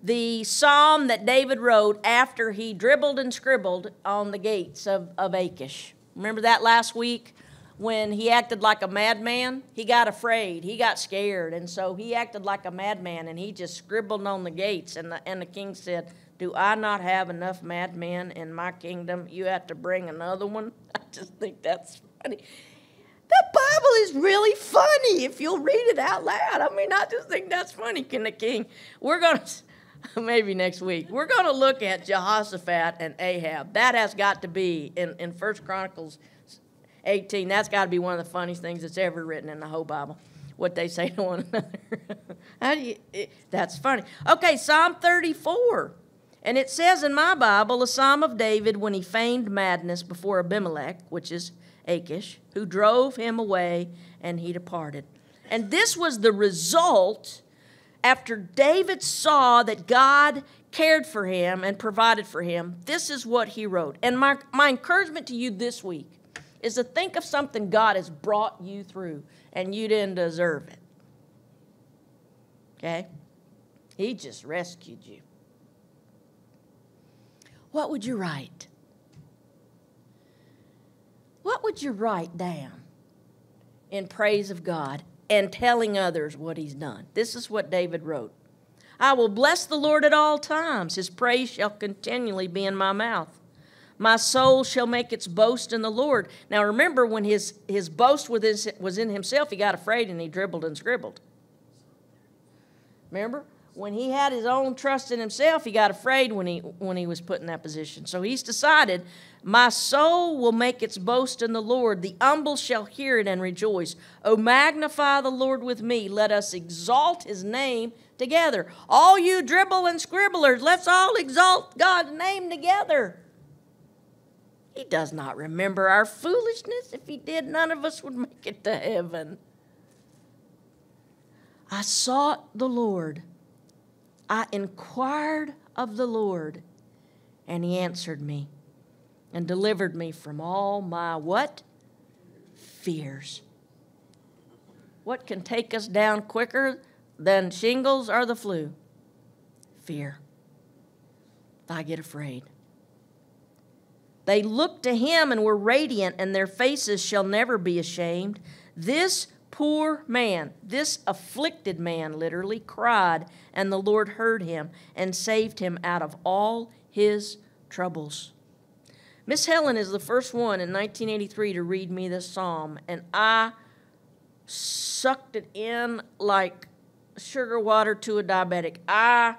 the psalm that David wrote after he dribbled and scribbled on the gates of, of Achish. Remember that last week when he acted like a madman? He got afraid, he got scared, and so he acted like a madman and he just scribbled on the gates. And the, and the king said, Do I not have enough madmen in my kingdom? You have to bring another one? [LAUGHS] I just think that's funny. The Bible is really funny if you'll read it out loud. I mean, I just think that's funny, Can the king. We're going to [LAUGHS] maybe next week. We're going to look at Jehoshaphat and Ahab. That has got to be in, in 1 Chronicles 18. That's got to be one of the funniest things that's ever written in the whole Bible. What they say [LAUGHS] to one another. How do you, it, that's funny. Okay, Psalm 34. And it says in my Bible, a psalm of David when he feigned madness before Abimelech, which is Achish, who drove him away and he departed. And this was the result after David saw that God cared for him and provided for him, this is what he wrote. And my, my encouragement to you this week is to think of something God has brought you through and you didn't deserve it. Okay? He just rescued you. What would you write? What would you write down in praise of God and telling others what he's done. This is what David wrote I will bless the Lord at all times, his praise shall continually be in my mouth. My soul shall make its boast in the Lord. Now remember, when his, his boast was in himself, he got afraid and he dribbled and scribbled. Remember? When he had his own trust in himself, he got afraid when he when he was put in that position. So he's decided, my soul will make its boast in the Lord. The humble shall hear it and rejoice. Oh, magnify the Lord with me. Let us exalt his name together. All you dribble and scribblers, let's all exalt God's name together. He does not remember our foolishness. If he did, none of us would make it to heaven. I sought the Lord. I inquired of the Lord, and he answered me and delivered me from all my what? Fears. What can take us down quicker than shingles or the flu? Fear. I get afraid. They looked to him and were radiant, and their faces shall never be ashamed. This poor man, this afflicted man, literally cried, and the Lord heard him and saved him out of all his troubles. Miss Helen is the first one in 1983 to read me this psalm, and I sucked it in like sugar water to a diabetic. I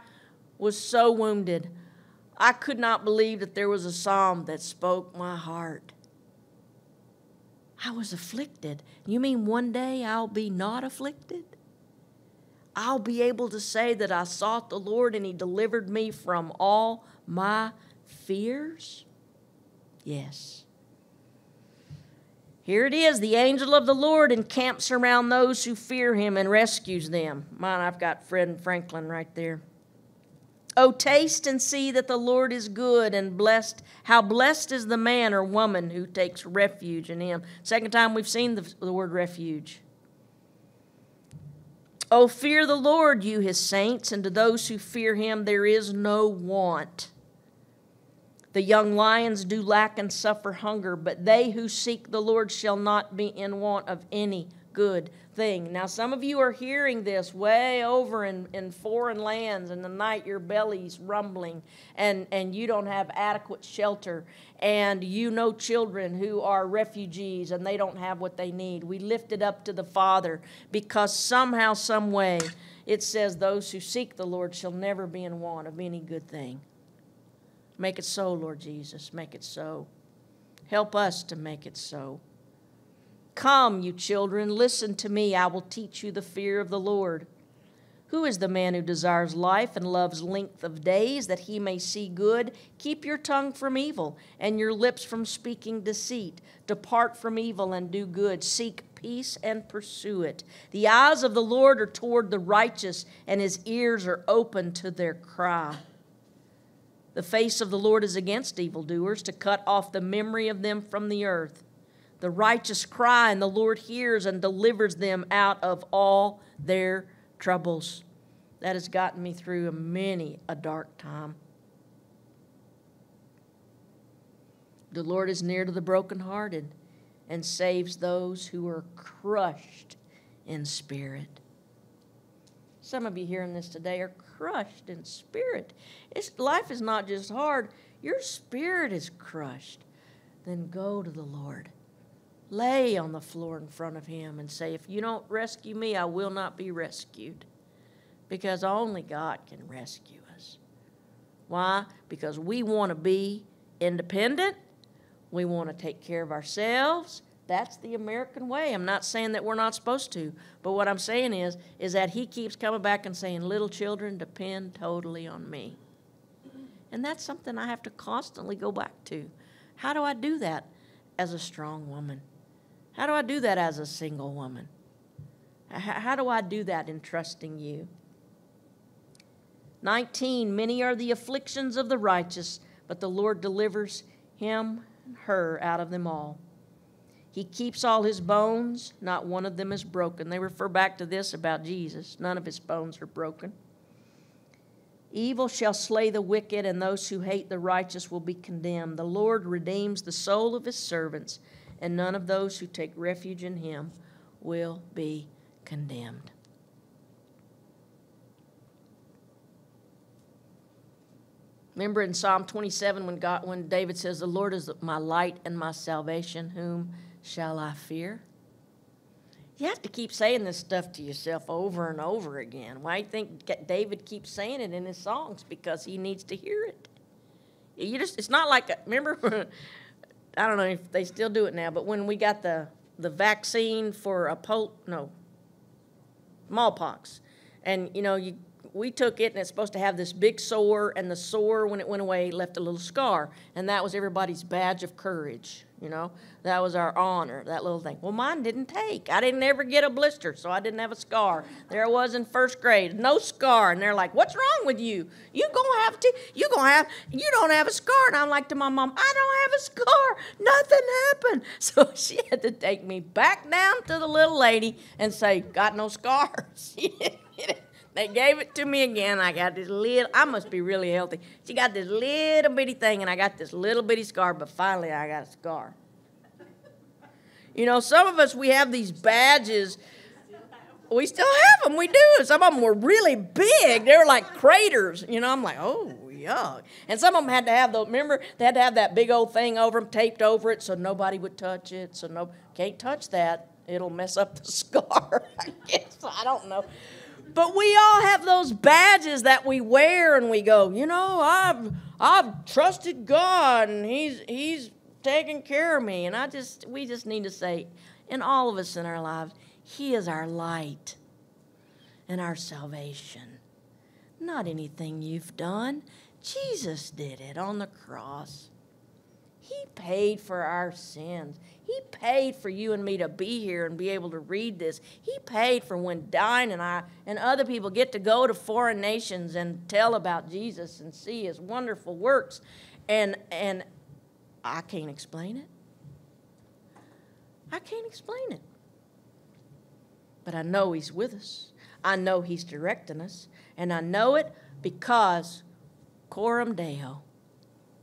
was so wounded. I could not believe that there was a psalm that spoke my heart. I was afflicted. You mean one day I'll be not afflicted? I'll be able to say that I sought the Lord and He delivered me from all my fears? Yes. Here it is the angel of the Lord encamps around those who fear Him and rescues them. Mine, I've got Fred and Franklin right there. Oh, taste and see that the Lord is good and blessed. How blessed is the man or woman who takes refuge in him. Second time we've seen the, the word refuge. Oh, fear the Lord, you his saints, and to those who fear him there is no want. The young lions do lack and suffer hunger, but they who seek the Lord shall not be in want of any good thing. Now, some of you are hearing this way over in, in foreign lands, and the night your belly's rumbling, and, and you don't have adequate shelter, and you know children who are refugees and they don't have what they need. We lift it up to the Father because somehow, some way, it says, Those who seek the Lord shall never be in want of any good thing. Make it so, Lord Jesus. Make it so. Help us to make it so. Come, you children, listen to me. I will teach you the fear of the Lord. Who is the man who desires life and loves length of days that he may see good? Keep your tongue from evil and your lips from speaking deceit. Depart from evil and do good. Seek peace and pursue it. The eyes of the Lord are toward the righteous, and his ears are open to their cry. The face of the Lord is against evildoers, to cut off the memory of them from the earth. The righteous cry, and the Lord hears and delivers them out of all their troubles. That has gotten me through many a dark time. The Lord is near to the brokenhearted and saves those who are crushed in spirit. Some of you hearing this today are crushed in spirit. It's, life is not just hard, your spirit is crushed. Then go to the Lord lay on the floor in front of him and say, If you don't rescue me, I will not be rescued. Because only God can rescue us. Why? Because we want to be independent, we want to take care of ourselves. That's the American way. I'm not saying that we're not supposed to, but what I'm saying is is that he keeps coming back and saying, "Little children depend totally on me." And that's something I have to constantly go back to. How do I do that as a strong woman? How do I do that as a single woman? How do I do that in trusting you? 19 Many are the afflictions of the righteous, but the Lord delivers him and her out of them all. He keeps all his bones, not one of them is broken. They refer back to this about Jesus. None of his bones are broken. Evil shall slay the wicked, and those who hate the righteous will be condemned. The Lord redeems the soul of his servants and none of those who take refuge in him will be condemned. Remember in Psalm 27 when God when David says, "The Lord is my light and my salvation, whom shall I fear?" You have to keep saying this stuff to yourself over and over again. Why do you think David keeps saying it in his songs? Because he needs to hear it. You just it's not like a, remember [LAUGHS] I don't know if they still do it now, but when we got the, the vaccine for a pol, no, smallpox, and you know, you, we took it and it's supposed to have this big sore, and the sore, when it went away, left a little scar. And that was everybody's badge of courage, you know? That was our honor, that little thing. Well, mine didn't take. I didn't ever get a blister, so I didn't have a scar. There I was in first grade, no scar. And they're like, What's wrong with you? You gonna have to, you gonna have, you don't have a scar. And I'm like to my mom, I don't have a scar. Nothing happened. [LAUGHS] So she had to take me back down to the little lady and say, Got no scars. [LAUGHS] They gave it to me again. I got this little, I must be really healthy. She got this little bitty thing, and I got this little bitty scar, but finally I got a scar. You know, some of us, we have these badges. We still have them. We do. Some of them were really big. They were like craters. You know, I'm like, oh, yuck. And some of them had to have the, remember, they had to have that big old thing over them, taped over it so nobody would touch it. So no, can't touch that. It'll mess up the [LAUGHS] scar, I guess. I don't know. But we all have those badges that we wear and we go, you know, I've I've trusted God and He's He's taking care of me. And I just we just need to say, in all of us in our lives, He is our light and our salvation. Not anything you've done. Jesus did it on the cross. He paid for our sins. He paid for you and me to be here and be able to read this. He paid for when Diane and I and other people get to go to foreign nations and tell about Jesus and see his wonderful works. And and I can't explain it. I can't explain it. But I know he's with us. I know he's directing us. And I know it because Coram Deo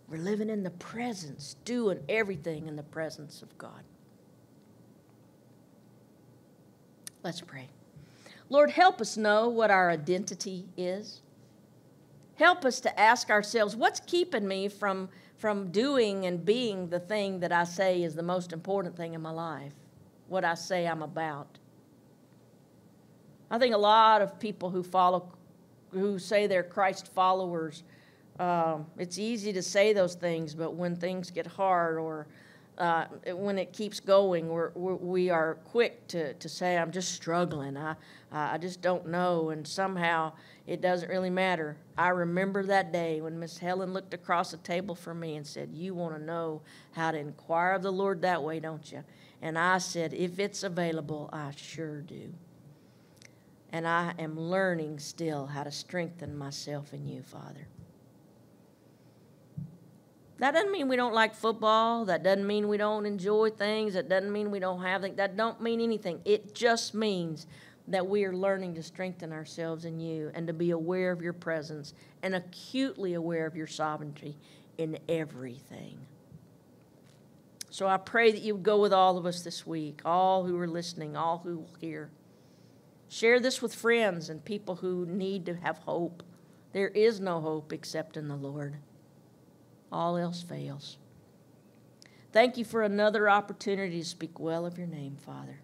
we're living in the presence, doing everything in the presence of God. Let's pray. Lord, help us know what our identity is. Help us to ask ourselves what's keeping me from, from doing and being the thing that I say is the most important thing in my life, what I say I'm about. I think a lot of people who follow, who say they're Christ followers, um, it's easy to say those things, but when things get hard or uh, when it keeps going, we're, we're we are quick to, to say, I'm just struggling. I, I just don't know. And somehow it doesn't really matter. I remember that day when Miss Helen looked across the table from me and said, You want to know how to inquire of the Lord that way, don't you? And I said, If it's available, I sure do. And I am learning still how to strengthen myself in you, Father. That doesn't mean we don't like football. That doesn't mean we don't enjoy things. That doesn't mean we don't have things. That don't mean anything. It just means that we are learning to strengthen ourselves in you and to be aware of your presence and acutely aware of your sovereignty in everything. So I pray that you go with all of us this week, all who are listening, all who will hear. Share this with friends and people who need to have hope. There is no hope except in the Lord all else fails. Thank you for another opportunity to speak well of your name, Father.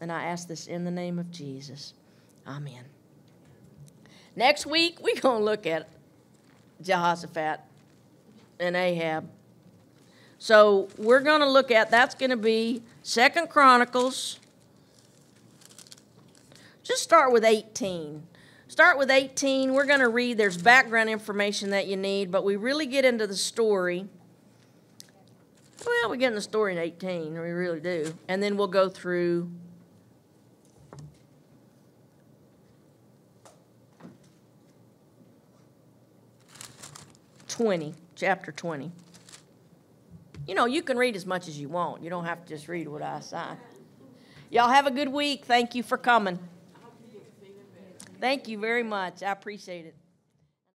And I ask this in the name of Jesus. Amen. Next week, we're going to look at Jehoshaphat and Ahab. So we're going to look at that's going to be Second Chronicles. Just start with 18. Start with 18. We're going to read, there's background information that you need, but we really get into the story. Well, we get in the story in 18, we really do. And then we'll go through twenty, chapter twenty. You know, you can read as much as you want. You don't have to just read what I say. Y'all have a good week. Thank you for coming. Thank you very much. I appreciate it.